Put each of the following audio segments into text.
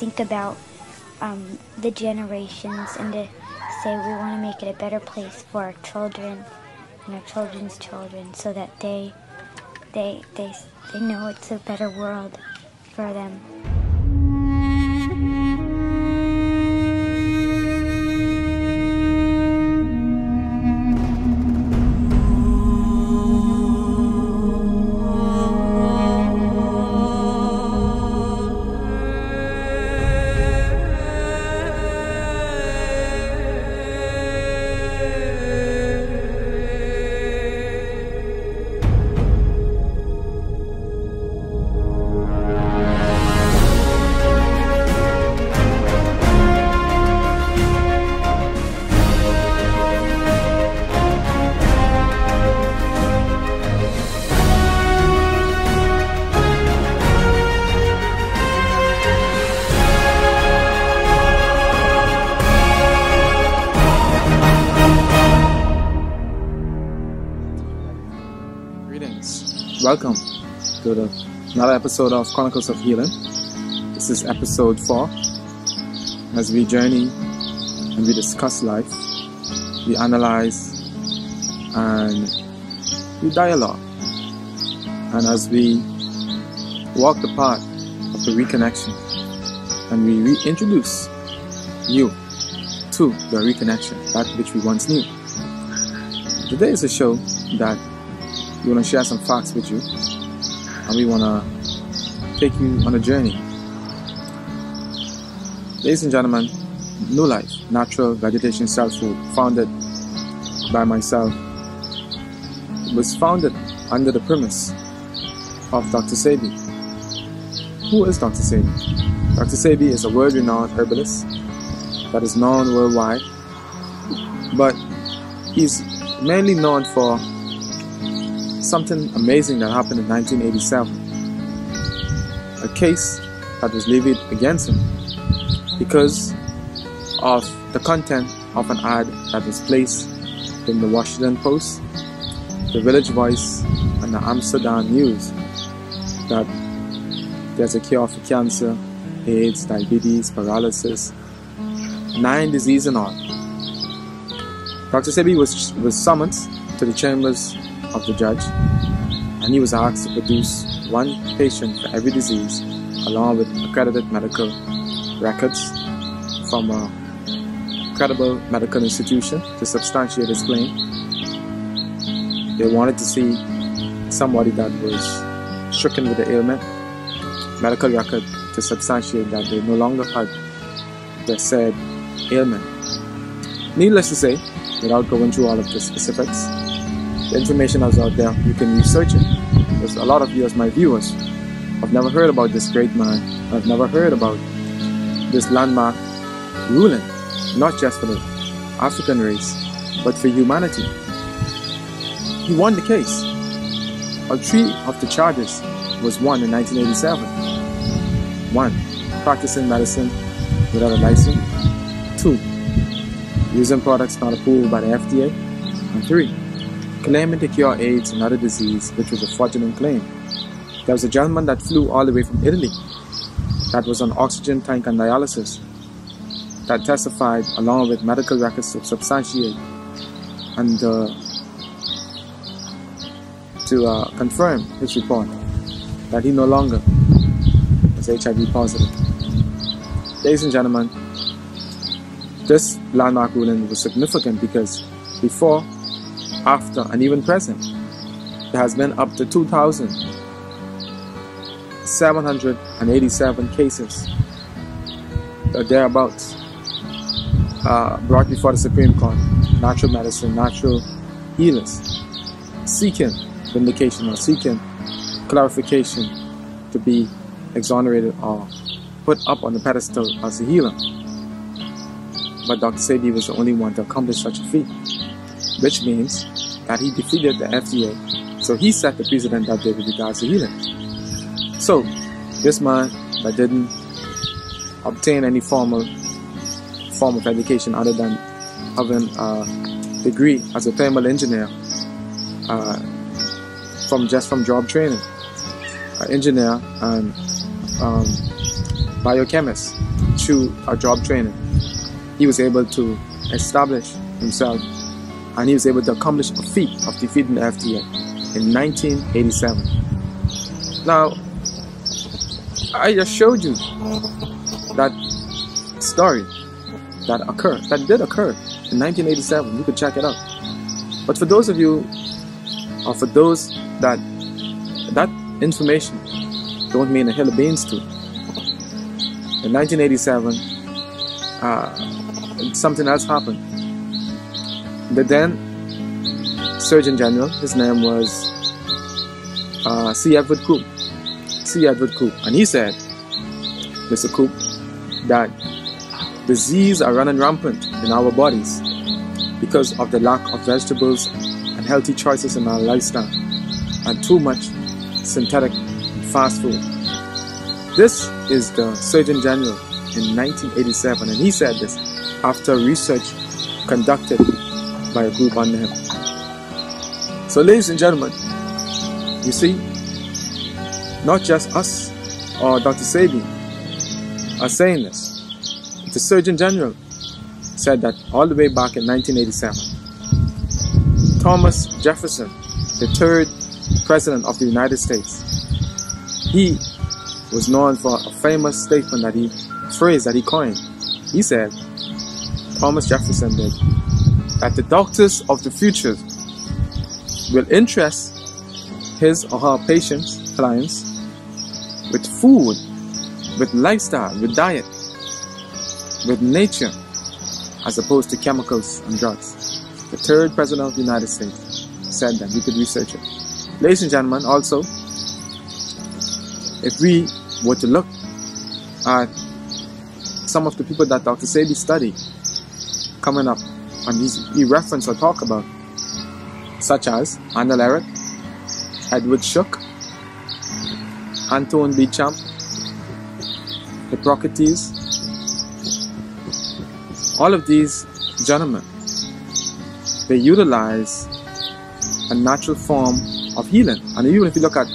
think about um, the generations and to say we want to make it a better place for our children and our children's children so that they they they they know it's a better world for them. Another episode of Chronicles of Healing. This is episode 4. As we journey and we discuss life, we analyze and we dialogue. And as we walk the path of the reconnection and we reintroduce you to the reconnection, that which we once knew. Today is a show that we want to share some facts with you and we want to take you on a journey. Ladies and gentlemen, New Life, Natural Vegetation Cell Food, founded by myself, was founded under the premise of Dr. Sebi. Who is Dr. Sebi? Dr. Sebi is a world renowned herbalist that is known worldwide, but he's mainly known for something amazing that happened in 1987. A case that was levied against him because of the content of an ad that was placed in the Washington Post, the Village Voice, and the Amsterdam News that there's a cure for cancer, AIDS, diabetes, paralysis, nine diseases and all. Dr. Sebi was, was summoned to the chambers of the judge, and he was asked to produce one patient for every disease, along with accredited medical records from a credible medical institution to substantiate his claim. They wanted to see somebody that was stricken with the ailment, medical record to substantiate that they no longer had the said ailment. Needless to say, without going through all of the specifics, the information is out there, you can research it. Because a lot of you, as my viewers, have never heard about this great man. I've never heard about this landmark ruling, not just for the African race, but for humanity. He won the case. All three of the charges was won in 1987. One, practicing medicine without a license. Two, using products not approved by the FDA. And three, claiming to cure AIDS and other disease, which was a fraudulent claim. There was a gentleman that flew all the way from Italy that was on oxygen tank and dialysis that testified along with medical records to substantiate and uh, to uh, confirm his report that he no longer was HIV positive. Ladies and gentlemen, this landmark ruling was significant because before after, and even present. There has been up to 2,787 cases or thereabouts uh, brought before the Supreme Court, natural medicine, natural healers, seeking vindication or seeking clarification to be exonerated or put up on the pedestal as a healer. But Dr. Sebi was the only one to accomplish such a feat which means that he defeated the FDA. So he set the precedent that with regards to healing. So this man that didn't obtain any formal form of education other than having a degree as a thermal engineer uh, from just from job training, an engineer and um, biochemist through a job training, he was able to establish himself and he was able to accomplish a feat of defeating the FDA in 1987. Now, I just showed you that story that occurred, that did occur in 1987. You could check it out. But for those of you, or for those that that information don't mean a hill of beans to, in 1987, uh, something else happened. The then Surgeon General, his name was uh, C. Edward Koop. C. Edward Koop. And he said, Mr. Koop, that disease are running rampant in our bodies because of the lack of vegetables and healthy choices in our lifestyle and too much synthetic fast food. This is the Surgeon General in 1987 and he said this after research conducted by a group under him. So ladies and gentlemen, you see, not just us or Dr. Sebi are saying this. The Surgeon General said that all the way back in 1987. Thomas Jefferson, the third president of the United States, he was known for a famous statement that he, phrase that he coined. He said, Thomas Jefferson did, that the doctors of the future will interest his or her patients, clients, with food, with lifestyle, with diet, with nature, as opposed to chemicals and drugs. The third president of the United States said that. We could research it. Ladies and gentlemen, also, if we were to look at some of the people that Dr. Sebi studied coming up, and he reference or talk about, such as Arnold Ehret, Edward Shook, Anton Béchamp, Hippocrates, all of these gentlemen, they utilize a natural form of healing. And even if you look at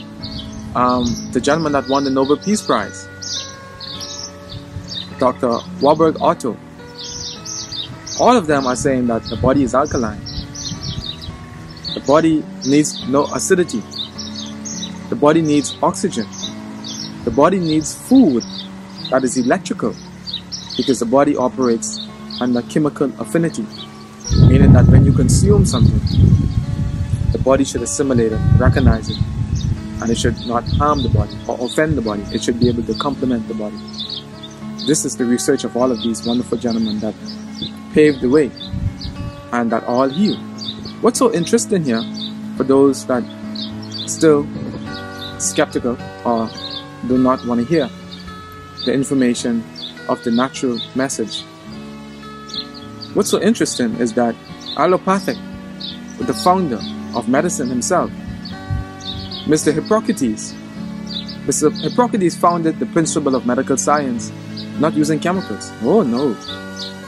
um, the gentleman that won the Nobel Peace Prize, Dr. Warburg Otto, all of them are saying that the body is alkaline. The body needs no acidity. The body needs oxygen. The body needs food that is electrical because the body operates under chemical affinity, meaning that when you consume something, the body should assimilate it, recognize it, and it should not harm the body or offend the body. It should be able to complement the body. This is the research of all of these wonderful gentlemen that paved the way and that all heal. What's so interesting here for those that still skeptical or do not want to hear the information of the natural message What's so interesting is that allopathic, the founder of medicine himself, Mr. Hippocrates, Mr. Hippocrates founded the principle of medical science not using chemicals. Oh no.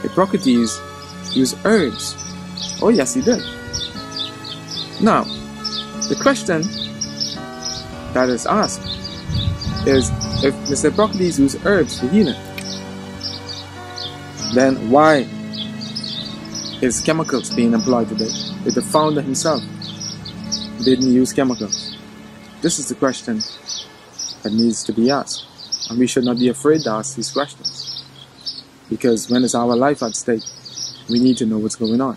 Hippocrates used herbs. Oh yes, he did. Now, the question that is asked is if Mr. Hippocrates used herbs for healing, then why is chemicals being employed today? If the founder himself didn't use chemicals? This is the question that needs to be asked. And we should not be afraid to ask these questions. Because when it's our life at stake, we need to know what's going on.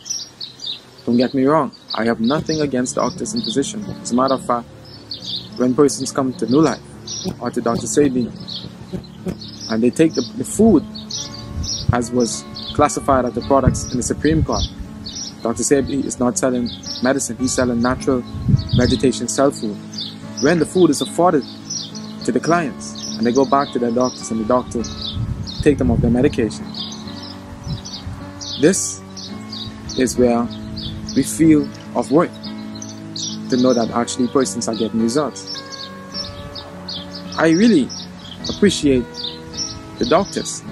Don't get me wrong, I have nothing against doctors and physicians. As a matter of fact, when persons come to New Life or to Dr. Sebi and they take the, the food as was classified as the products in the Supreme Court. Dr. Sebi is not selling medicine, he's selling natural vegetation cell food. When the food is afforded to the clients and they go back to their doctors and the doctor take them off their medication. This is where we feel of worth to know that actually persons are getting results. I really appreciate the doctors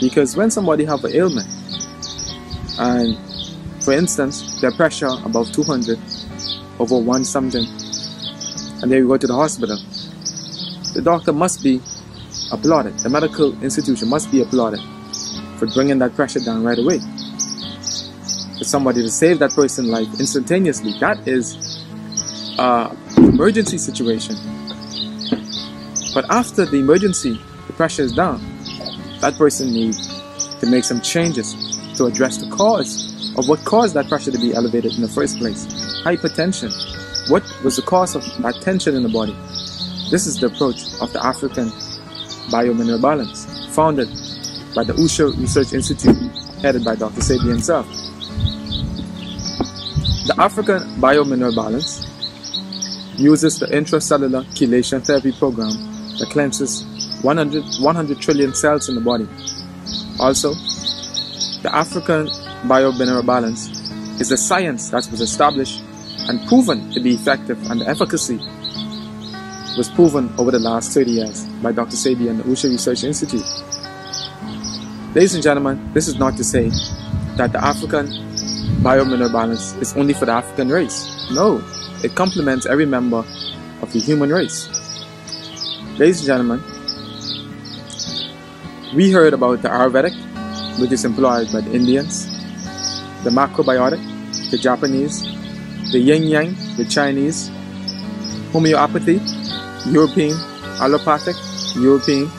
because when somebody have an ailment, and for instance, their pressure above 200 over one something, and they go to the hospital, the doctor must be applauded. The medical institution must be applauded for bringing that pressure down right away. For somebody to save that person's life instantaneously, that is an emergency situation. But after the emergency, the pressure is down, that person needs to make some changes to address the cause of what caused that pressure to be elevated in the first place. Hypertension. What was the cause of that tension in the body? This is the approach of the African Biomineral Balance, founded by the Usha Research Institute, headed by Dr. Sebi himself. The African Biomineral Balance uses the intracellular chelation therapy program that cleanses 100, 100 trillion cells in the body. Also, the African Biomineral Balance is a science that was established and proven to be effective and efficacy was proven over the last 30 years by Dr. Sebi and the Usha Research Institute. Ladies and gentlemen, this is not to say that the African biomineral balance is only for the African race. No, it complements every member of the human race. Ladies and gentlemen, we heard about the Ayurvedic, which is employed by the Indians, the macrobiotic, the Japanese, the yin yang, the Chinese, homeopathy, European, allopathic, European,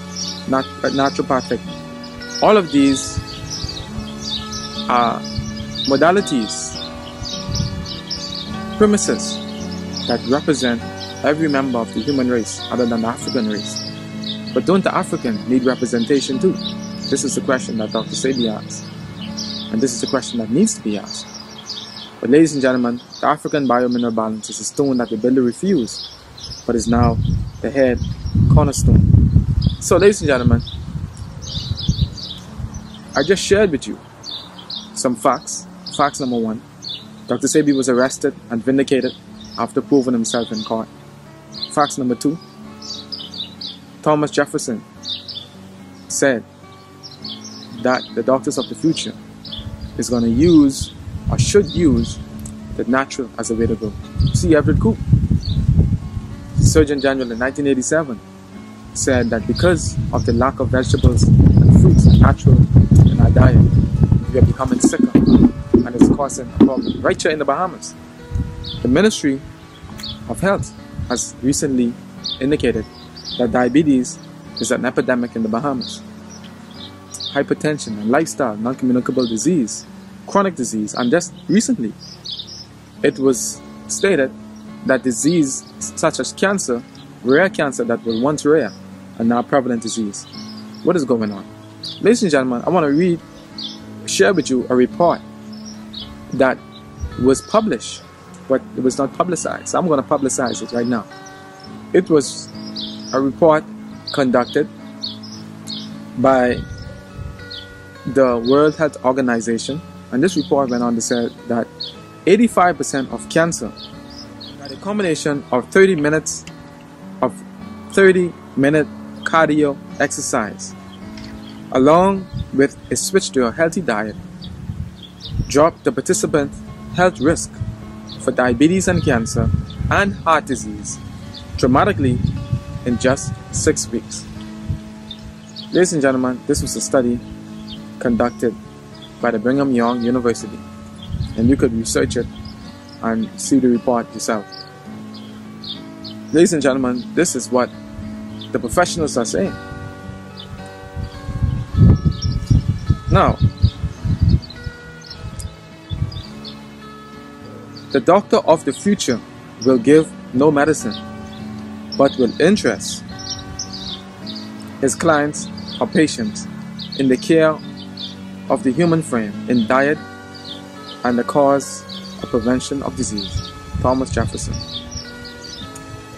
nat- uh, naturopathic. All of these are modalities, premises that represent every member of the human race other than the African race. But don't the African need representation too? This is the question that Dr. Sebi asks. And this is the question that needs to be asked. But ladies and gentlemen, the African biomineral balance is a stone that the builder refused, but is now the head cornerstone. So ladies and gentlemen, I just shared with you some facts. Facts number one, Dr. Sebi was arrested and vindicated after proving himself in court. Facts number two, Thomas Jefferson said that the doctors of the future is going to use or should use the natural as a way to go. C. Everett Koop, Surgeon General in 1987, said that because of the lack of vegetables and fruits and natural in our diet, we are becoming sicker and it's causing a problem right here in the Bahamas. The Ministry of Health has recently indicated that diabetes is an epidemic in the Bahamas. Hypertension and lifestyle, non communicable disease, chronic disease, and just recently it was stated that disease such as cancer, rare cancer that was once rare, are now prevalent disease. What is going on? Ladies and gentlemen, I want to read, share with you a report that was published, but it was not publicized. I'm going to publicize it right now. It was a report conducted by the World Health Organization, and this report went on to say that 85% of cancer a combination of 30 minutes of 30 minute cardio exercise along with a switch to a healthy diet dropped the participant health risk for diabetes and cancer and heart disease dramatically in just six weeks. Ladies and gentlemen, this was a study conducted by the Brigham Young University, and you could research it and see the report yourself. Ladies and gentlemen, this is what the professionals are saying. Now, the doctor of the future will give no medicine, but will interest his clients or patients in the care of the human frame, in diet, and the cause of prevention of disease. Thomas Jefferson.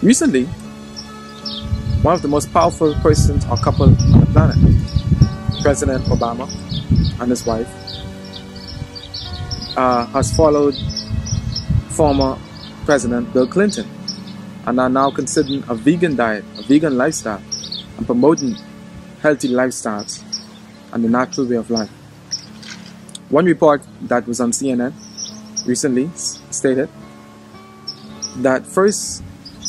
Recently, one of the most powerful persons or couple on the planet, President Obama and his wife, uh, has followed former President Bill Clinton and are now considering a vegan diet, a vegan lifestyle, and promoting healthy lifestyles and the natural way of life. One report that was on CNN recently stated that first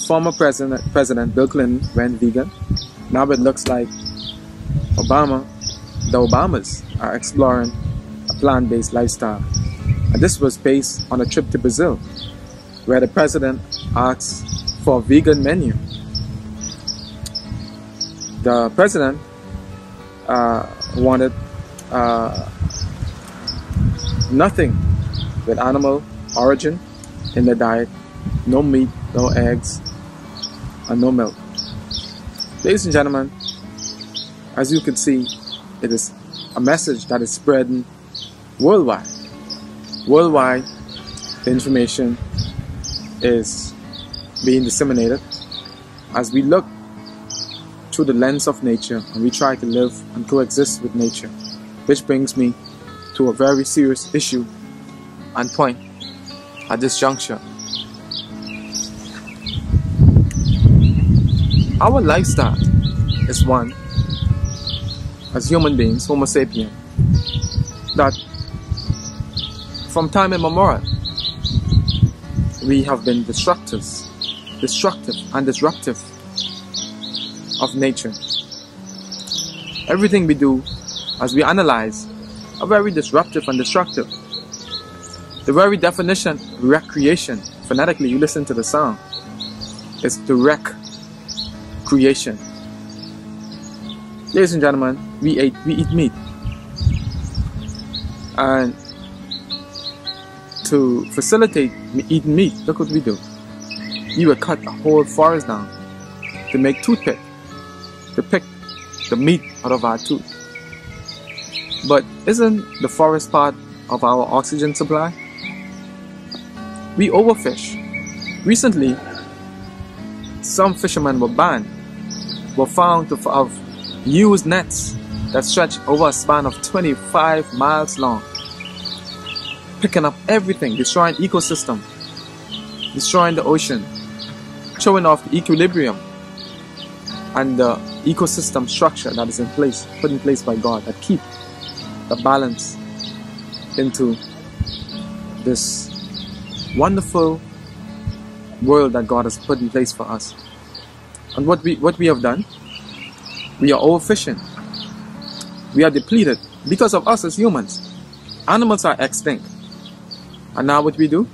former President, President Bill Clinton went vegan. Now it looks like Obama, the Obamas are exploring a plant-based lifestyle. And this was based on a trip to Brazil, where the president asked for a vegan menu. The president uh, wanted uh, nothing with animal origin in the diet, no meat, no eggs, and no milk. Ladies and gentlemen, as you can see, it is a message that is spreading worldwide. Worldwide, the information is being disseminated as we look through the lens of nature and we try to live and coexist with nature. Which brings me to a very serious issue and point at this juncture. Our lifestyle is one, as human beings, Homo sapien, that from time immemorial we have been destructors, destructive and disruptive of nature. Everything we do, as we analyze, are very disruptive and destructive. The very definition, recreation, phonetically you listen to the sound, is to wreck creation. Ladies and gentlemen, we eat we eat meat. And to facilitate eating meat, look what we do. We would cut a whole forest down to make toothpick, to pick the meat out of our tooth. But isn't the forest part of our oxygen supply? We overfish. Recently, some fishermen were banned, were found to have used nets that stretched over a span of 25 miles long, picking up everything, destroying ecosystem, destroying the ocean, showing off the equilibrium and the ecosystem structure that is in place, put in place by God, that keep the balance into this wonderful world that God has put in place for us. And what we what we have done, we are overfishing. We are depleted because of us as humans. Animals are extinct. And now what we do?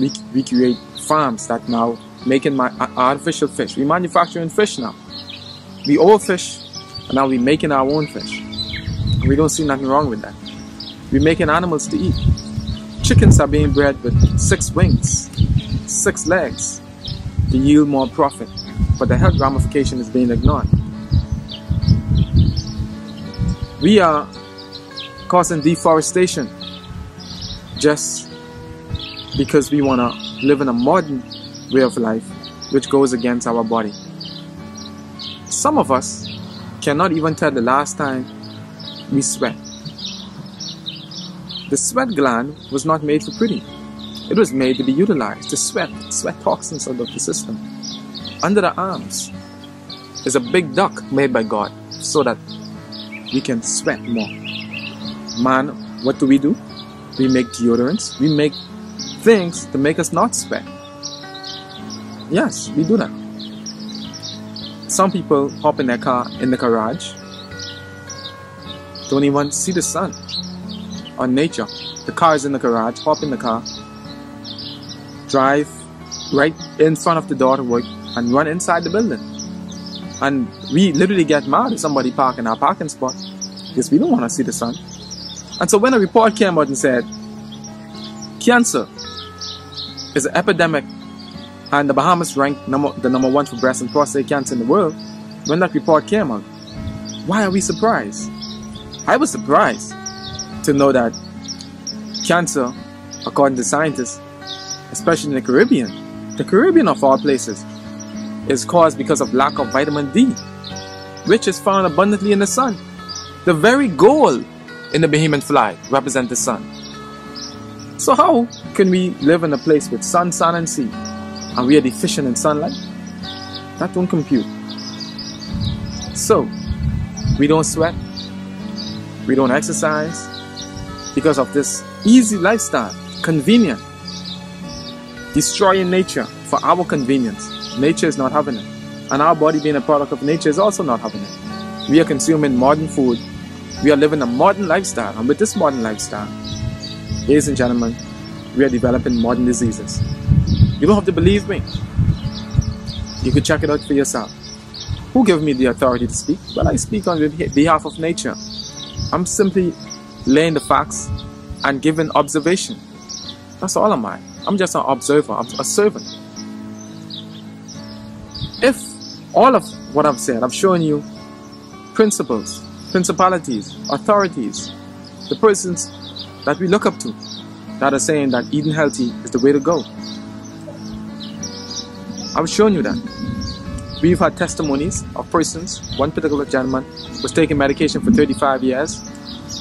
We, we create farms that now making my artificial fish. We manufacturing fish now. We overfish and now we making our own fish. And we don't see nothing wrong with that. We're making animals to eat. Chickens are being bred with six wings, six legs to yield more profit, but the health ramification is being ignored. We are causing deforestation just because we want to live in a modern way of life which goes against our body. Some of us cannot even tell the last time we sweat. The sweat gland was not made for pretty. It was made to be utilized to sweat, sweat toxins out of the system. Under the arms is a big duct made by God so that we can sweat more. Man, what do we do? We make deodorants, we make things to make us not sweat. Yes, we do that. Some people hop in their car in the garage, don't even see the sun on nature. The car is in the garage, hop in the car, drive right in front of the door to work, and run inside the building. And we literally get mad if somebody park in our parking spot because we don't want to see the sun. And so when a report came out and said, cancer is an epidemic and the Bahamas ranked number, the number one for breast and prostate cancer in the world, when that report came out, why are we surprised? I was surprised to know that cancer, according to scientists, especially in the Caribbean, the Caribbean of all places, is caused because of lack of vitamin D, which is found abundantly in the sun. The very goal in the behemoth fly represents the sun. So how can we live in a place with sun, sun and sea, and we are deficient in sunlight? That won't compute. So, we don't sweat, we don't exercise, because of this easy lifestyle, convenient, destroying nature for our convenience. Nature is not having it. And our body being a product of nature is also not having it. we are consuming modern food, we are living a modern lifestyle, and with this modern lifestyle, ladies and gentlemen, we are developing modern diseases. You don't have to believe me. You can check it out for yourself. Who gave me the authority to speak? Well, I speak on behalf of nature. I'm simply laying the facts and giving observation. That's all I'm. I. I'm just an observer, I'm a servant. All of what I've said, I've shown you principles, principalities, authorities, the persons that we look up to that are saying that eating healthy is the way to go. I've shown you that. We've had testimonies of persons. One particular gentleman was taking medication for 35 years.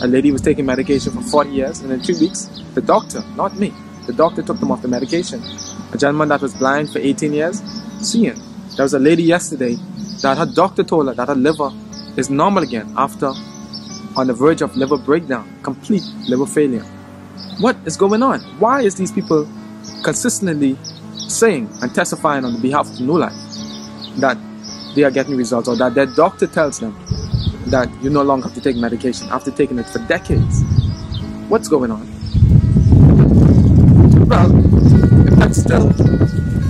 A lady was taking medication for 40 years. And in two weeks, the doctor, not me, the doctor took them off the medication. A gentleman that was blind for 18 years, seeing. There was a lady yesterday that her doctor told her that her liver is normal again after on the verge of liver breakdown, complete liver failure. What is going on? Why is these people consistently saying and testifying on the behalf of New Life that they are getting results or that their doctor tells them that you no longer have to take medication after taking it for decades. What's going on? Well, if that still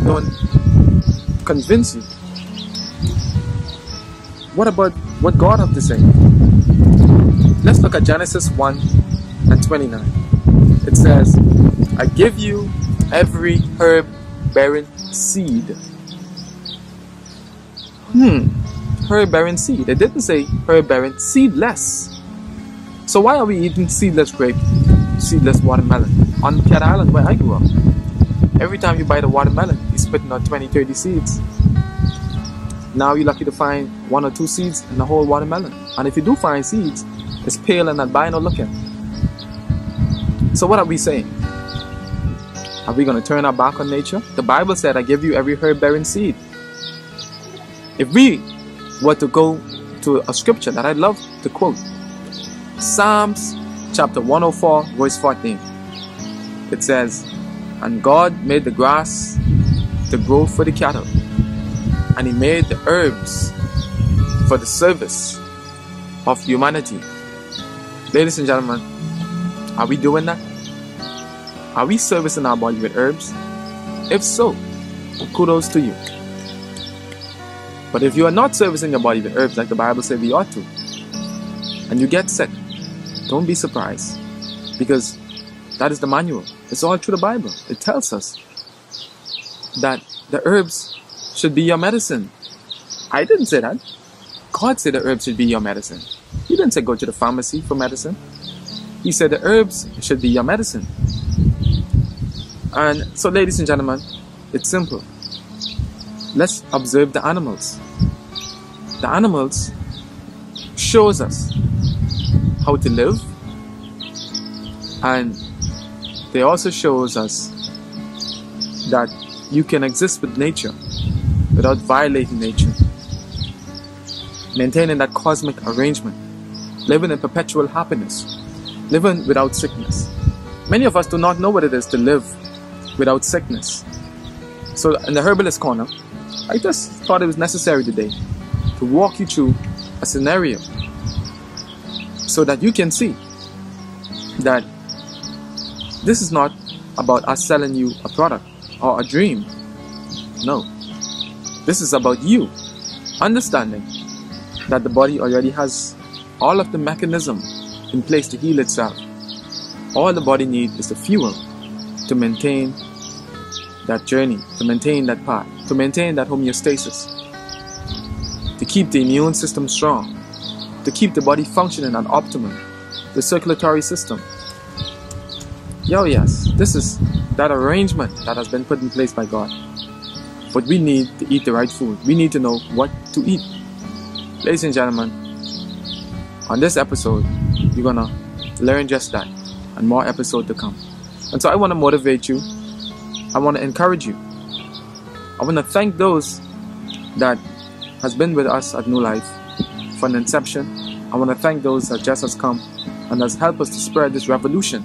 don't convince you, what about what God have to say? Let's look at Genesis 1 and 29. It says, I give you every herb bearing seed. Hmm, herb bearing seed. It didn't say herb bearing seedless. So why are we eating seedless grape, seedless watermelon? On Cat Island where I grew up, every time you buy the watermelon, spitting out 20, 30 seeds. Now you're lucky to find one or two seeds in the whole watermelon. And if you do find seeds, it's pale and not or looking. So what are we saying? Are we going to turn our back on nature? The Bible said, I give you every herb bearing seed. If we were to go to a scripture that I love to quote, Psalms chapter 104, verse 14, it says, And God made the grass to grow for the cattle, and He made the herbs for the service of humanity. Ladies and gentlemen, are we doing that? Are we servicing our body with herbs? If so, kudos to you. But if you are not servicing your body with herbs like the Bible says we ought to, and you get sick, don't be surprised. Because that is the manual. It's all through the Bible. It tells us that the herbs should be your medicine. I didn't say that. God said the herbs should be your medicine. He didn't say go to the pharmacy for medicine. He said the herbs should be your medicine. And so, ladies and gentlemen, it's simple. Let's observe the animals. The animals shows us how to live, and they also shows us that you can exist with nature without violating nature, maintaining that cosmic arrangement, living in perpetual happiness, living without sickness. Many of us do not know what it is to live without sickness. So, in the Herbalist Corner, I just thought it was necessary today to walk you through a scenario so that you can see that this is not about us selling you a product or a dream. No. This is about you understanding that the body already has all of the mechanism in place to heal itself. All the body needs is the fuel to maintain that journey, to maintain that path, to maintain that homeostasis, to keep the immune system strong, to keep the body functioning at optimum, the circulatory system. Yo, yes, this is that arrangement that has been put in place by God. But we need to eat the right food. We need to know what to eat. Ladies and gentlemen, on this episode, you're gonna learn just that, and more episodes to come. And so I want to motivate you I want to encourage you. I want to thank those that has been with us at New Life from inception. I want to thank those that just has come and has helped us to spread this revolution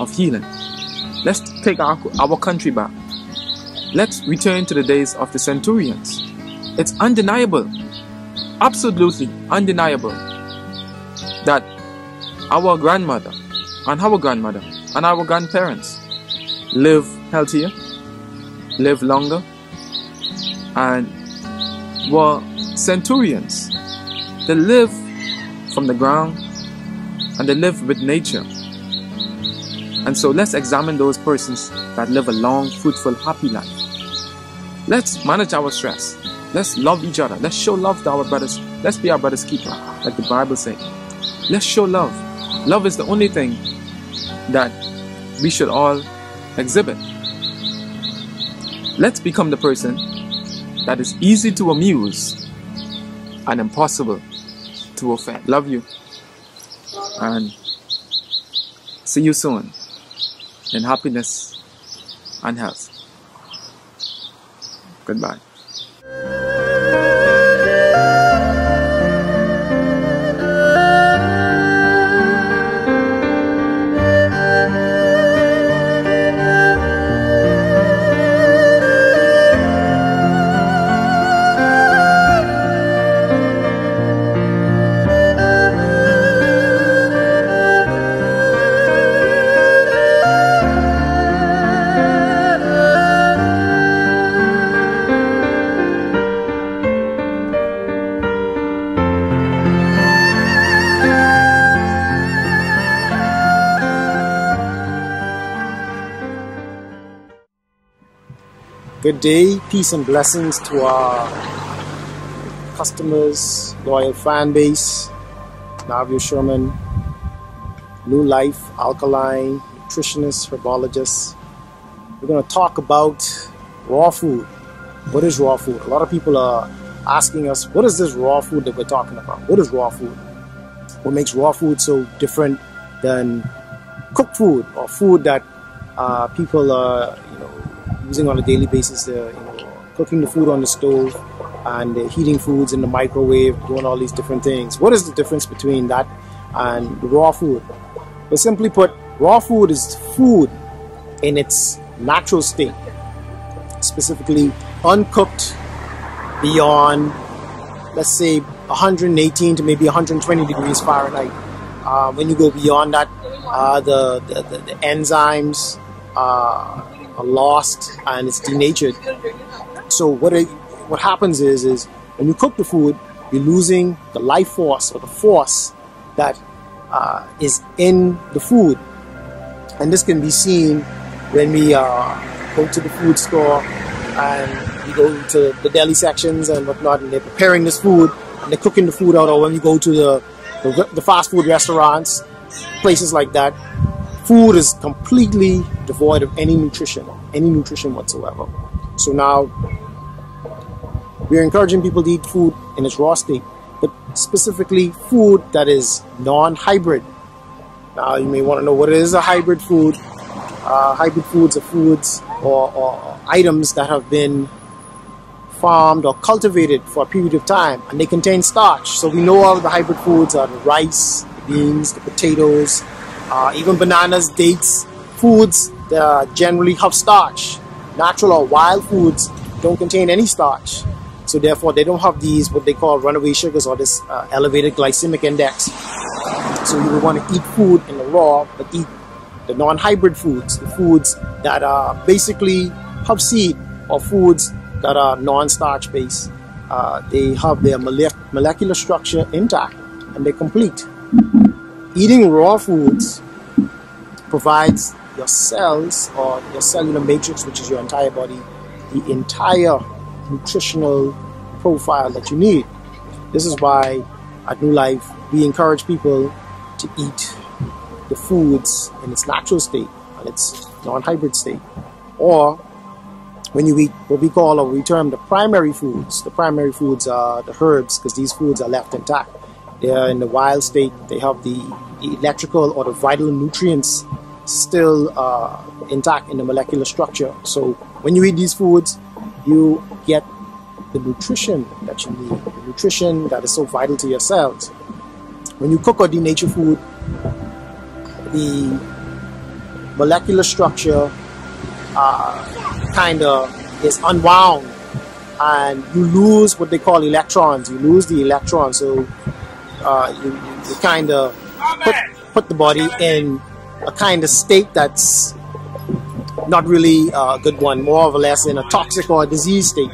of healing. Let's take our, our country back. Let's return to the days of the centurions. It's undeniable absolutely undeniable that our grandmother and our grandmother and our grandparents live healthier, live longer, and were centurions. They live from the ground and they live with nature. And so let's examine those persons that live a long, fruitful, happy life. Let's manage our stress. Let's love each other. Let's show love to our brothers. Let's be our brother's keeper, like the Bible says. Let's show love. Love is the only thing that we should all exhibit. Let's become the person that is easy to amuse and impossible to offend. Love you. And see you soon in happiness and health. Goodbye. Good day, peace and blessings to our customers, loyal fan base, Navio Sherman, New Life, Alkaline, nutritionist, herbologist. We're going to talk about raw food. What is raw food? A lot of people are asking us, what is this raw food that we're talking about? What is raw food? What makes raw food so different than cooked food or food that uh, people are, using on a daily basis. They're you know, cooking the food on the stove and they're heating foods in the microwave, doing all these different things. What is the difference between that and raw food? But simply put, raw food is food in its natural state, specifically uncooked beyond, let's say, 118 to maybe 120 degrees Fahrenheit. Uh, when you go beyond that, uh, the, the, the, the, enzymes uh, are lost and it's denatured. So what it, what happens is is when you cook the food, you're losing the life force or the force that uh, is in the food, and this can be seen when we uh, go to the food store and we go to the deli sections and whatnot, and they're preparing this food and they're cooking the food out, or when you go to the, the, the fast food restaurants, places like that, food is completely devoid of any nutrition, any nutrition whatsoever. So now we're encouraging people to eat food in its raw state, but specifically food that is non-hybrid. Now you may want to know what is a hybrid food. Uh, hybrid foods are foods or, or items that have been farmed or cultivated for a period of time and they contain starch. So we know all of the hybrid foods are the rice, the beans, the potatoes, uh, even bananas, dates, foods that generally have starch. Natural or wild foods don't contain any starch. So therefore, they don't have these what they call runaway sugars or this uh, elevated glycemic index. So you would want to eat food in the raw, but eat the non-hybrid foods, the foods that are basically have seed or foods that are non-starch based. Uh, they have their molecular structure intact and they're complete. Eating raw foods provides your cells or your cellular matrix, which is your entire body, the entire nutritional profile that you need. This is why at New Life we encourage people to eat the foods in its natural state and its non-hybrid state. Or when you eat what we call or we term the primary foods, the primary foods are the herbs because these foods are left intact. They are in the wild state. They have the, electrical or the vital nutrients still uh, intact in the molecular structure. So when you eat these foods, you get the nutrition that you need, the nutrition that is so vital to your cells. When you cook or denature food, the molecular structure uh, kind of is unwound and you lose what they call electrons. You lose the electrons, so uh, you, you kind of put, put the body in a kind of state that's not really a good one, more or less in a toxic or a disease state.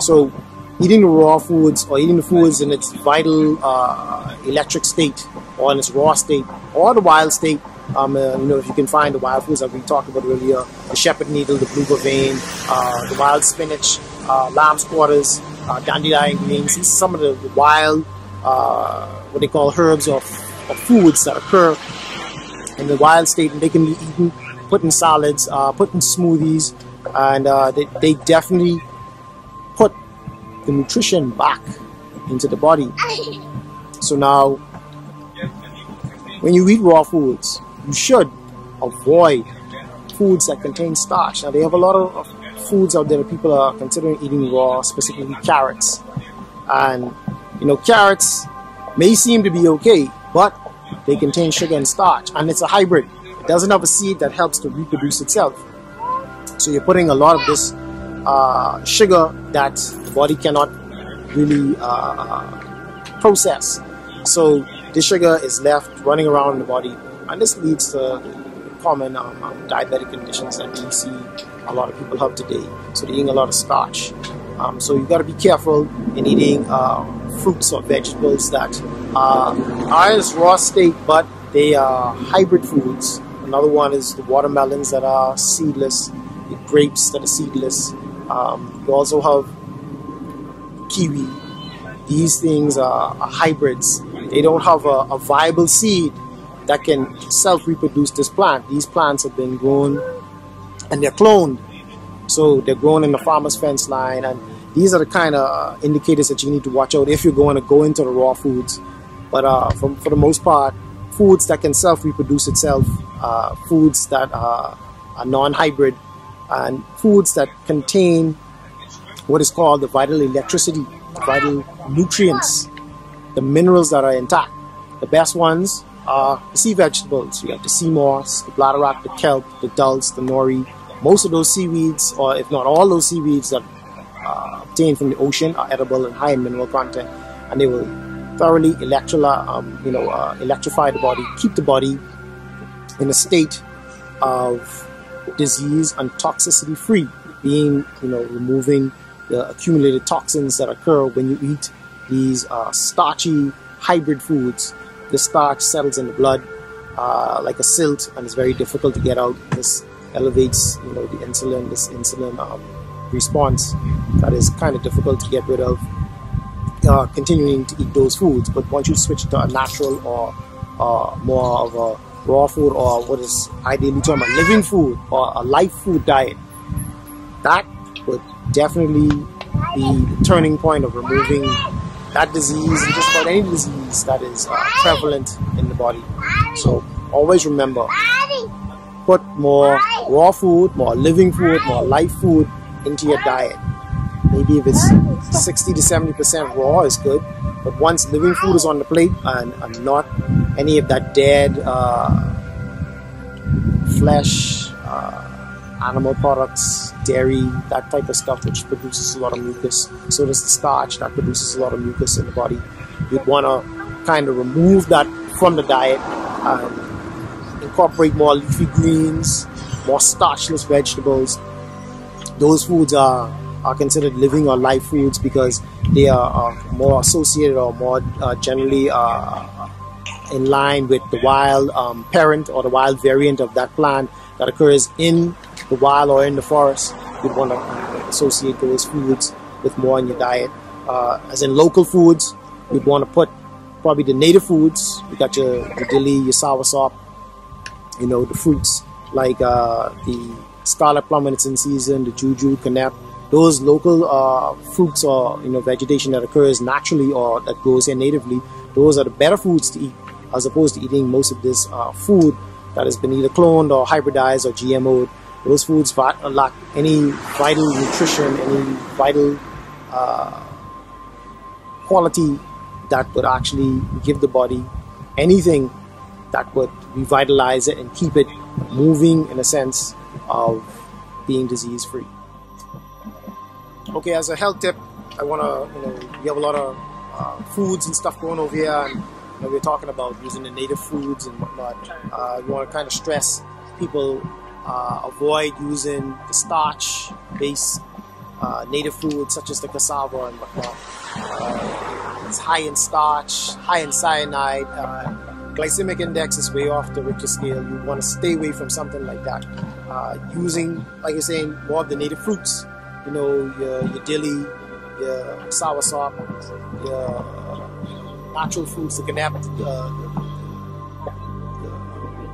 So eating raw foods or eating the foods in its vital uh, electric state or in its raw state or the wild state um, uh, you know, if you can find the wild foods that we talked about earlier, the shepherd needle, the blue vervain, uh, the wild spinach, uh, lamb's quarters, uh, dandelion greens. These are some of the, wild, uh, what they call herbs or, or, foods that occur in the wild state, and they can be eaten, put in salads, uh, put in smoothies, and they, they definitely put the nutrition back into the body. So now, when you eat raw foods, you should avoid foods that contain starch. Now, they have a lot of foods out there that people are considering eating raw, specifically carrots. And, you know, carrots may seem to be okay, but they contain sugar and starch, and it's a hybrid. It doesn't have a seed that helps to reproduce itself. So you're putting a lot of this uh, sugar that the body cannot really uh, process. So this sugar is left running around in the body and this leads to common um, um, diabetic conditions that we see a lot of people have today. So they're eating a lot of starch. Um, so you've got to be careful in eating uh, fruits or vegetables that uh, are its raw state, but they are hybrid foods. Another one is the watermelons that are seedless, the grapes that are seedless. Um, you also have kiwi. These things are, are hybrids. They don't have a, a viable seed that can self-reproduce this plant. These plants have been grown and they're cloned. So they're grown in the farmer's fence line and these are the kind of uh, indicators that you need to watch out if you're going to go into the raw foods. But uh, for, for the most part, foods that can self-reproduce itself, uh, foods that are, are non-hybrid, and foods that contain what is called the vital electricity, vital nutrients, the minerals that are intact. The best ones are the sea vegetables, You have the sea moss, the bladderwrack, the kelp, the dulse, the nori. Most of those seaweeds, or if not all those seaweeds that uh, obtained from the ocean are edible and high in mineral content, and they will thoroughly electroly, um, you know, uh, electrify the body, keep the body in a state of disease and toxicity free, being, you know, removing the accumulated toxins that occur when you eat these uh, starchy hybrid foods the starch settles in the blood uh, like a silt and it's very difficult to get out. This elevates, you know, the insulin, this insulin um, response that is kind of difficult to get rid of. Uh, continuing to eat those foods, but once you switch to a natural or uh, more of a raw food or what is ideally termed a living food or a life food diet, that would definitely be the turning point of removing that disease and just about any disease that is uh, prevalent in the body. So always remember, put more raw food, more living food, more life food into your diet. Maybe if it's 60 to 70% raw is good, but once living food is on the plate and, and not any of that dead uh, flesh, uh, animal products, dairy, that type of stuff, which produces a lot of mucus. So does the starch that produces a lot of mucus in the body. You'd want to kind of remove that from the diet and incorporate more leafy greens, more starchless vegetables. Those foods are, are considered living or live foods because they are, are more associated or more uh, generally uh, in line with the wild um, parent or the wild variant of that plant that occurs in the wild or in the forest, you'd want to associate those foods with more in your diet. Uh, as in local foods, you'd want to put probably the native foods. You got your, your dilly, your soursop, you know, the fruits like uh, the scarlet plum when it's in season, the juju, canap. Those local uh, fruits or you know vegetation that occurs naturally or that grows here natively, those are the better foods to eat as opposed to eating most of this uh, food that has been either cloned or hybridized or GMO'd those foods lack any vital nutrition, any vital uh, quality that would actually give the body anything that would revitalize it and keep it moving in a sense of being disease free. Okay, as a health tip, I want to, you know, we have a lot of uh, foods and stuff going over here, and you know, we're talking about using the native foods and whatnot. Uh, we want to kind of stress people uh, avoid using the starch-based uh, native foods such as the cassava and whatnot. Uh, it's high in starch, high in cyanide. Uh, glycemic index is way off the Richter scale. You want to stay away from something like that. Using, like you're saying, more of the native fruits. You know, your, your dilly, your soursop, your natural fruits, the ganap, uh,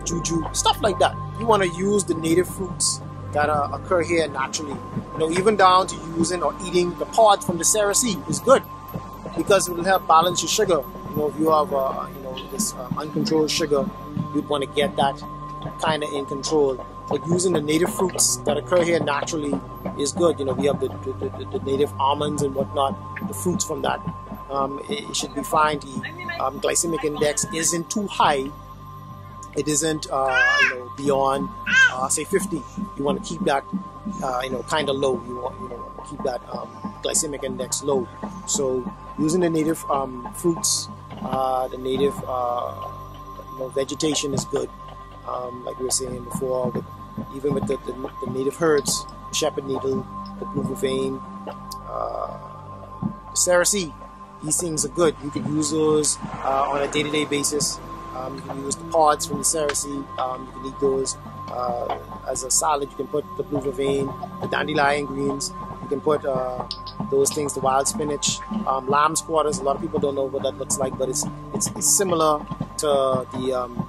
juju, stuff like that. You want to use the native fruits that uh, occur here naturally. You know, even down to using or eating the pod from the cerasee is good because it will help balance your sugar. You know, if you have uh, you know this uh, uncontrolled sugar, you'd want to get that kind of in control. But using the native fruits that occur here naturally is good. You know, we have the, the, the, the native almonds and whatnot, the fruits from that. Um, it, it, should be fine. The um, glycemic index isn't too high it isn't uh, you know beyond uh, say 50 you want to keep that uh, you know kind of low you want you know keep that um, glycemic index low so using the native um, fruits uh, the native uh, you know, vegetation is good um, like we were saying before with, even with the, the, the, native herbs the shepherd needle the blue vervain uh, cerasee these things are good you could use those on a day-to-day basis um, you can use the pods from the cerasee. Um, you can eat those uh, as a salad. You can put the blue vervain, the dandelion greens. You can put uh, those things, the wild spinach, um, lamb's quarters. A lot of people don't know what that looks like, but it's it's, it's similar to the um,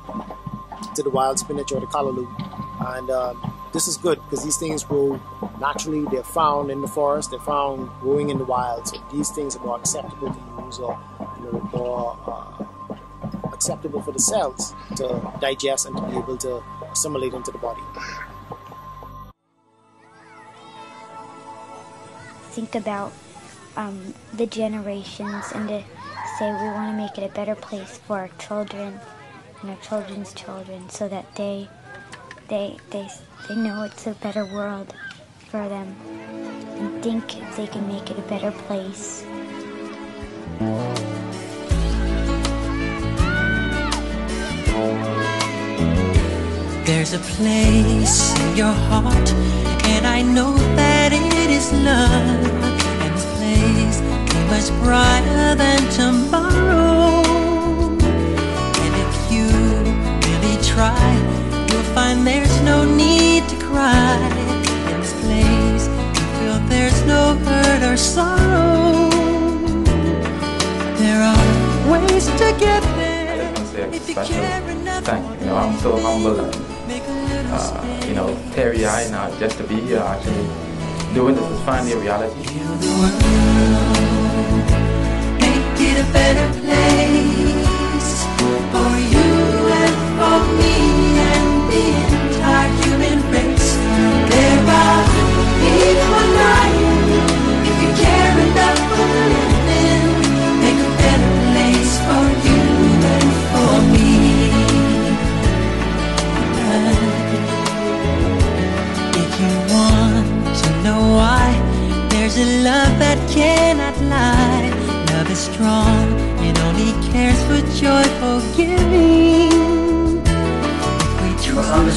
to the wild spinach or the callaloo. And um, this is good because these things grow naturally. They're found in the forest. They're found growing in the wild. So these things are more acceptable to use or you know, more uh, acceptable for the cells to digest and to be able to assimilate into the body. Think about um, the generations and to say we want to make it a better place for our children and our children's children so that they they they they know it's a better world for them and think they can make it a better place. There's a place in your heart, and I know that it is love. And this place is much brighter than tomorrow. And if you really try, find there's no need to cry. In this place, you feel there's no hurt or sorrow. There are ways to get there. If you care enough. Thank you. you know, I'm so humble and, uh, you know, Terry, I not just to be here actually doing this is finally a reality. Make it a better place the entire human race. There are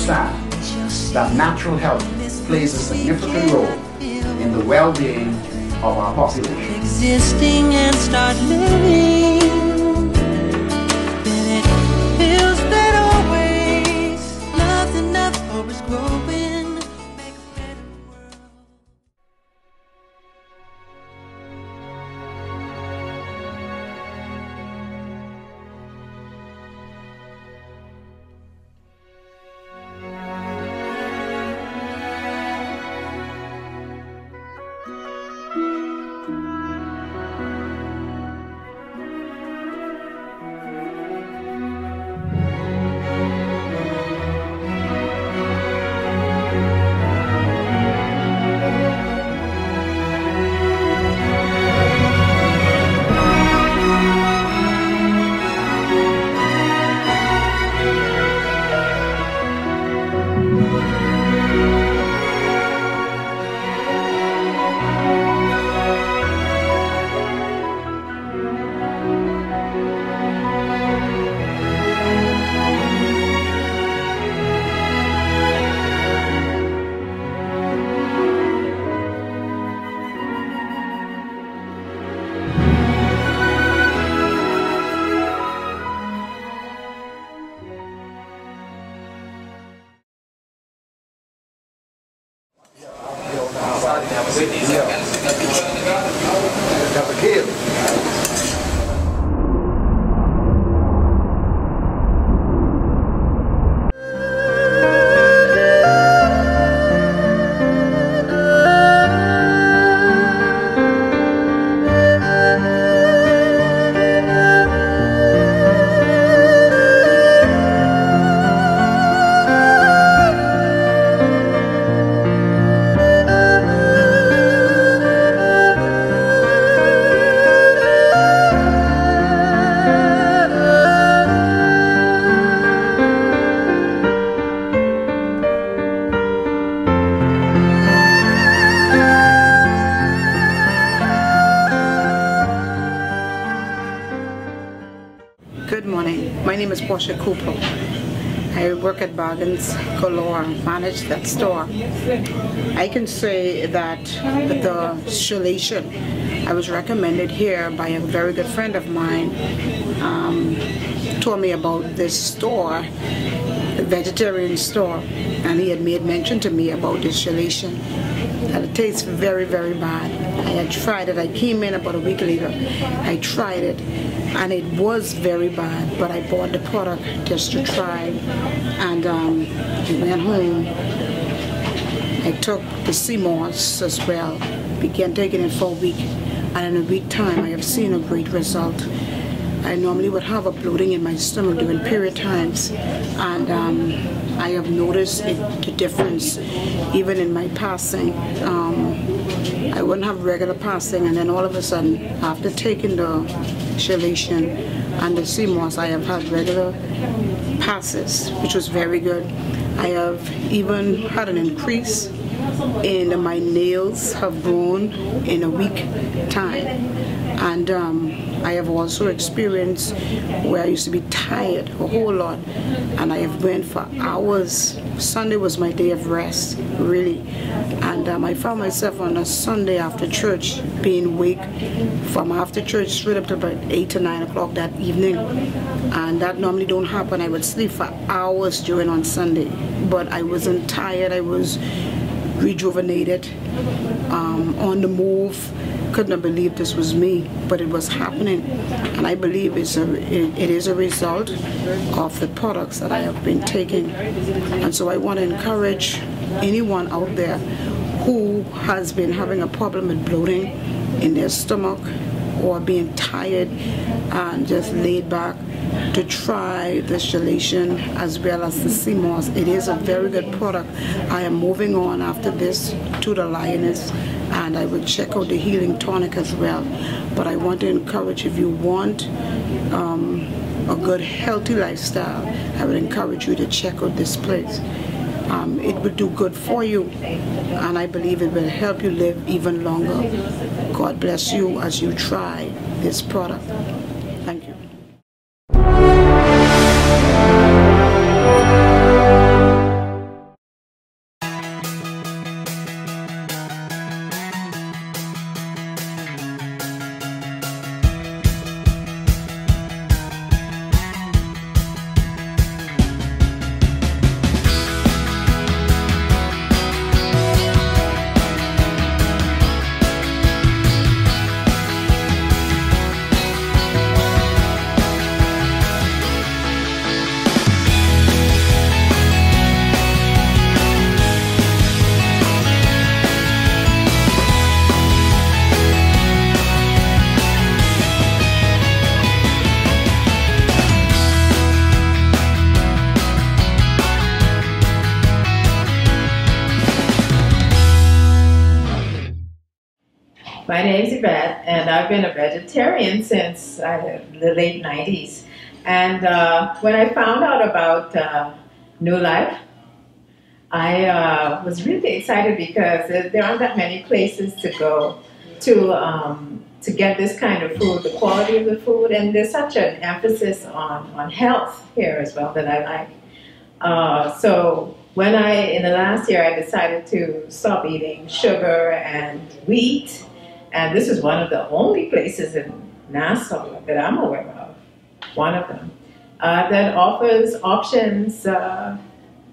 understand that natural health plays a significant role in the well-being of our population. hill. At Galore, manage that store. I can say that the chelation I was recommended here by a very good friend of mine um, told me about this store, the vegetarian store, and he had made mention to me about this chelation. And it tastes very, very bad. I had tried it. I came in about a week later. I tried it and it was very bad, but I bought the product just to try. And um, went home. I took the moss as well, began taking it for a week, and in a week time I have seen a great result. I normally would have a bloating in my stomach during period times, and um, I have noticed it, the difference even in my passing. Um, I wouldn't have regular passing, and then all of a sudden, after taking the chelation and the moss, I have had regular passes, which was very good. I have even had an increase in my nails have grown in a week time. And um, I have also experienced where I used to be tired a whole lot and I have went for hours. Sunday was my day of rest, really. And um, I found myself on a Sunday after church being awake from after church straight up to about 8 to 9 o'clock that evening. And that normally don't happen. I would sleep for hours during on Sunday. But I wasn't tired. I was rejuvenated, um, on the move. Couldn't have believed this was me, but it was happening. And I believe it's a, it, it is a result of the products that I have been taking. And so I want to encourage anyone out there who has been having a problem with bloating in their stomach or being tired and just laid back to try the chelation as well as the sea moss. It is a very good product. I am moving on after this to the lioness and I will check out the healing tonic as well. But I want to encourage if you want um, a good healthy lifestyle, I would encourage you to check out this place. Um, it will do good for you and I believe it will help you live even longer. God bless you as you try this product. And I've been a vegetarian since uh, the late 90s. And uh, when I found out about uh, New Life, I uh, was really excited because there aren't that many places to go to um, to get this kind of food, the quality of the food, and there's such an emphasis on, on health here as well that I like. Uh, so when I, in the last year, I decided to stop eating sugar and wheat and this is one of the only places in Nassau that I'm aware of, one of them, uh, that offers options, uh,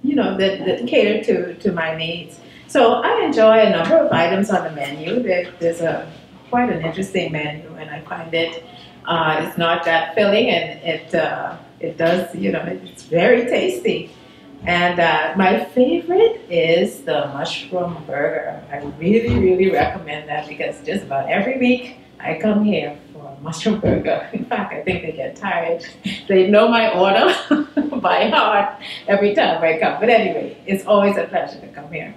you know, that, that cater to, to my needs. So I enjoy a number of items on the menu. There, there's a quite an interesting menu, and I find it uh, it's not that filling, and it uh, it does, you know, it's very tasty. And uh, my favorite is the mushroom burger. I really, really recommend that because just about every week I come here for a mushroom burger. In fact, I think they get tired. They know my order by heart every time I come. But anyway, it's always a pleasure to come here.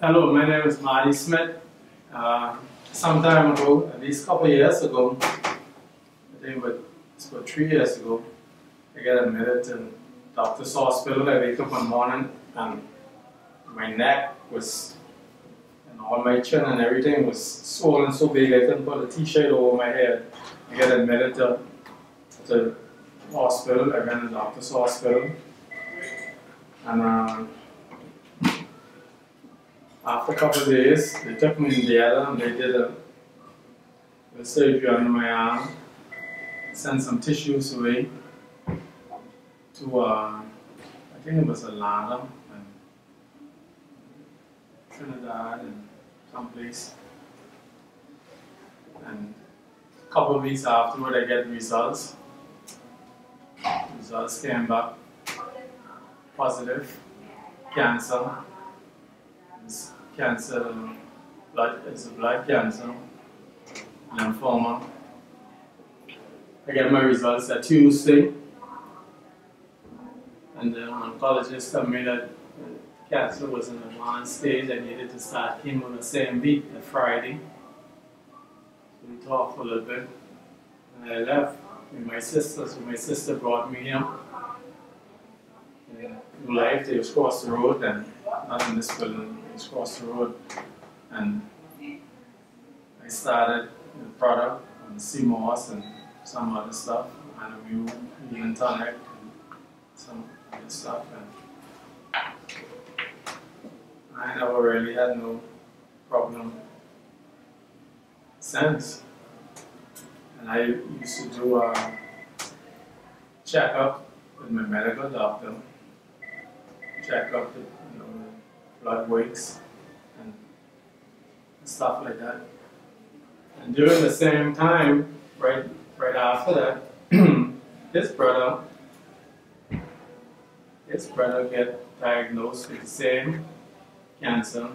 Hello, my name is Marty Smith. Uh, some time ago, at least a couple years ago, I think about, it's about three years ago, I got admitted in doctor's hospital. I wake up one morning and my neck was and all my chin and everything was swollen so big I couldn't put a t-shirt over my head. I got admitted to, to hospital, I went to the doctor's hospital. And um, after a couple of days, they took me in the and they did a, a surgery on my arm, sent some tissues away to, uh, I think it was Atlanta and Trinidad and someplace. And a couple of weeks afterward, I get results. Results came back positive, cancer. Cancer, blood, it's a blood cancer, lymphoma. I get my results at Tuesday, and uh, the oncologist told me that cancer was in an advanced stage. I needed to start chemo the same week, the Friday. So we talked for a little bit, and I left with my sister. So my sister brought me here. New Life, they was across the road, and not in this building, was across the road. And I started the product on sea moss and some other stuff, and a even tonic and some other stuff. And I never really had no problem since. And I used to do uh, a checkup with my medical doctor, check up the blood weights and stuff like that. And during the same time, right right after that, his brother, his brother get diagnosed with the same cancer.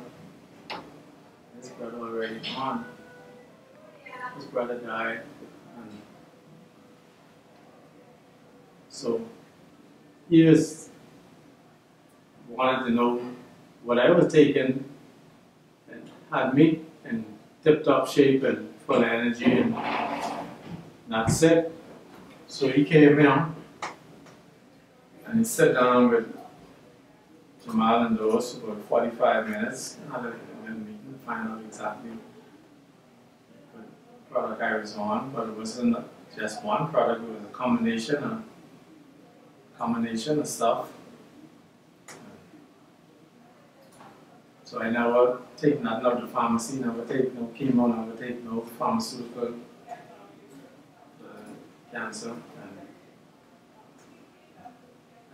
His brother already gone. His brother died. And so he just wanted to know what I was taking and had me in tip-top shape and full energy and not sick. So he came here and he sat down with Jamal and Doris for 45 minutes. Had a meeting to find out exactly what product I was on, but it wasn't just one product, it was a combination of combination of stuff. So I never take nothing out of the pharmacy, never take no chemo, never take no pharmaceutical uh, cancer. And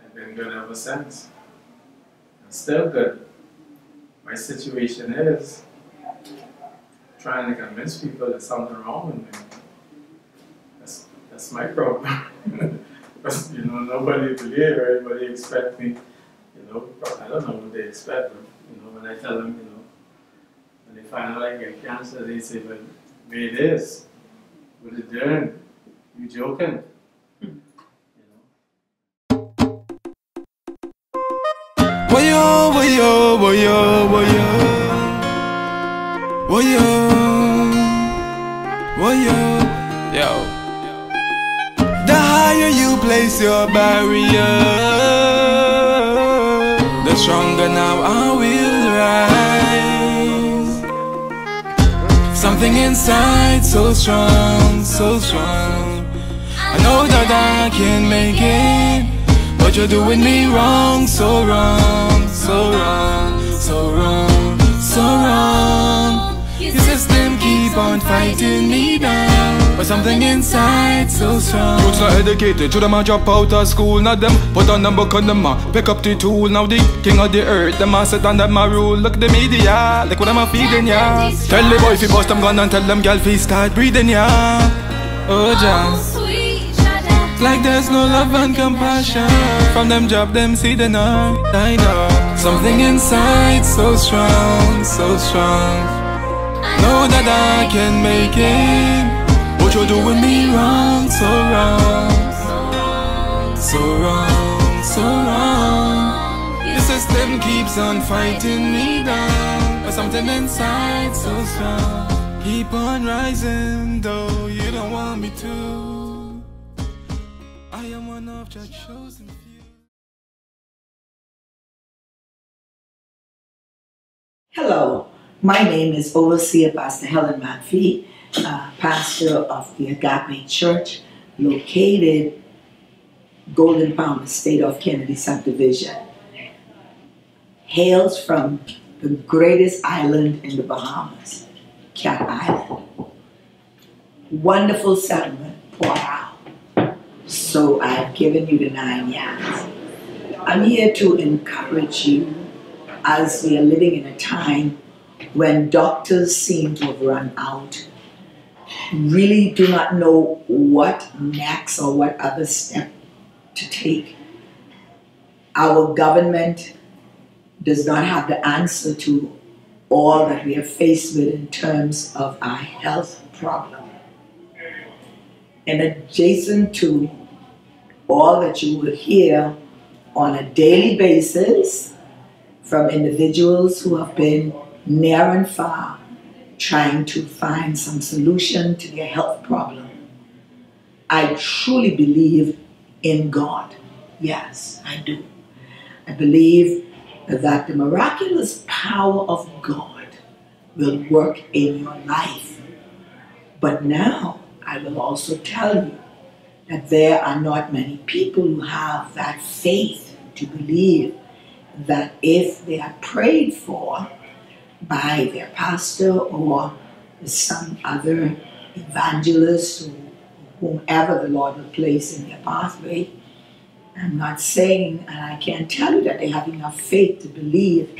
I've been good ever since. I'm still good. My situation is trying to convince people there's something wrong with me. That's, that's my problem. because, you know, nobody believe, everybody expect me, you know, I don't know what they expect, but, when I tell them, you know, when they find out I get cancer, they say, but maybe it is. What it doing? You joking? Woyo, woyo, woyo, woyo. Woyo. Woyo. Yo. The higher you place your barrier, the stronger now I will rise. Something inside so strong, so strong. I know that I can make it. But you're doing me wrong, so wrong, so wrong, so wrong, so wrong. Your system keep on fighting me down. But something inside so strong. Youths not educated, to them a drop out of school. Now them put on them book on them a pick up the tool. Now the king of the earth, them a sit on them a rule. Look at the media, like what them a feeding ya. Tell the boy if he bust them gun and tell them gal fi start breathing ya. Oh Jah. Oh, like there's no love and compassion From them job, them see the night I know Something inside so strong, so strong Know that I can make it But you're doing me wrong, so wrong So wrong, so wrong The system keeps on fighting me down. But something inside so strong. Keep on rising though you don't want me to. I am one of your chosen few. Hello, My name is Overseer Pastor Helen McPhee, uh, pastor of the Agape Church, located Golden Palm State of Kennedy subdivision. Hails from the greatest island in the Bahamas, Cat Island. Wonderful settlement, out. So I've given you the nine yards. I'm here to encourage you as we are living in a time when doctors seem to have run out, really do not know what next or what other step to take. Our government does not have the answer to all that we are faced with in terms of our health problem. And adjacent to all that you will hear on a daily basis from individuals who have been near and far trying to find some solution to their health problem. I truly believe in God. Yes, I do. I believe that the miraculous power of God will work in your life. But now I will also tell you that there are not many people who have that faith to believe that if they are prayed for by their pastor or some other evangelist or whomever the Lord will place in their pathway, I'm not saying, and I can't tell you that they have enough faith to believe,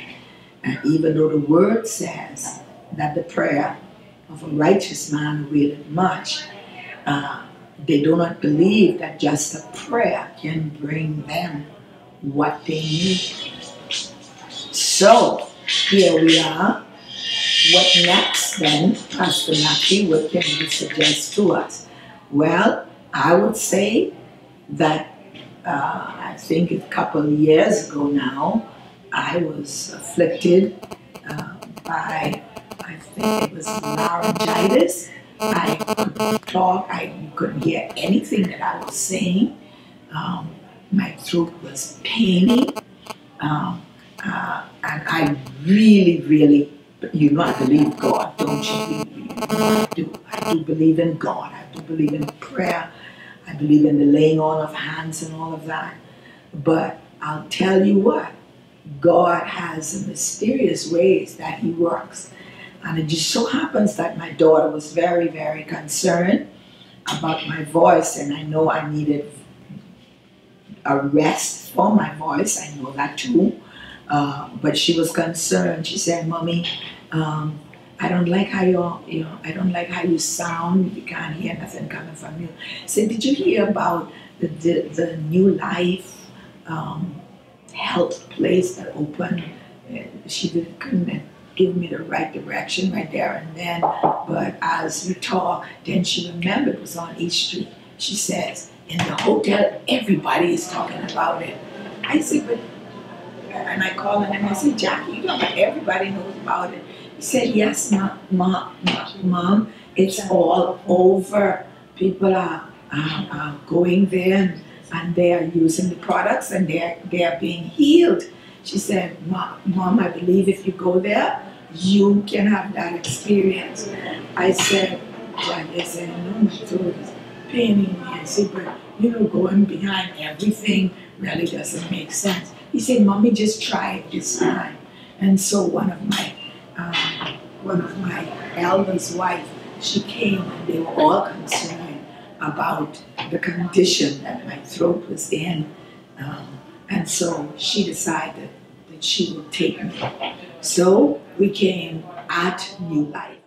and even though the word says that the prayer of a righteous man availeth much, uh, they do not believe that just a prayer can bring them what they need. So, here we are. What next then, Pastor Naki, what can you suggest to us? Well, I would say that uh, I think a couple of years ago now, I was afflicted uh, by, I think it was laryngitis. I couldn't talk, I couldn't hear anything that I was saying. Um, my throat was paining. Um, uh, and I really, really, you know, I believe God, don't you? I do. I do believe in God. I do believe in prayer. I believe in the laying on of hands and all of that. But I'll tell you what, God has mysterious ways that He works. And it just so happens that my daughter was very, very concerned about my voice, and I know I needed a rest for my voice. I know that too. Uh, but she was concerned. She said, "Mommy, um, I don't like how you you know, I don't like how you sound. You can't hear nothing coming from you." Said, "Did you hear about the the, the new life um, health place that opened?" She couldn't give me the right direction right there and then. But as we talked, then she remembered it was on East Street. She says, in the hotel, everybody is talking about it. I said, but and I called him and I said, Jackie, you know, everybody knows about it. He said, yes, mom, mom, mom it's all over. People are, are, are going there and, and they are using the products and they're, they're being healed. She said, Mom, I believe if you go there, you can have that experience. I said, Jackie, I said, no, my throat is paining me. I said, but you know, going behind everything really doesn't make sense. He said, Mommy, just try it this time. And so one of my um, one of my elders' wife, she came and they were all concerned about the condition that my throat was in. Um, and so she decided that she would take me. So we came at New Life.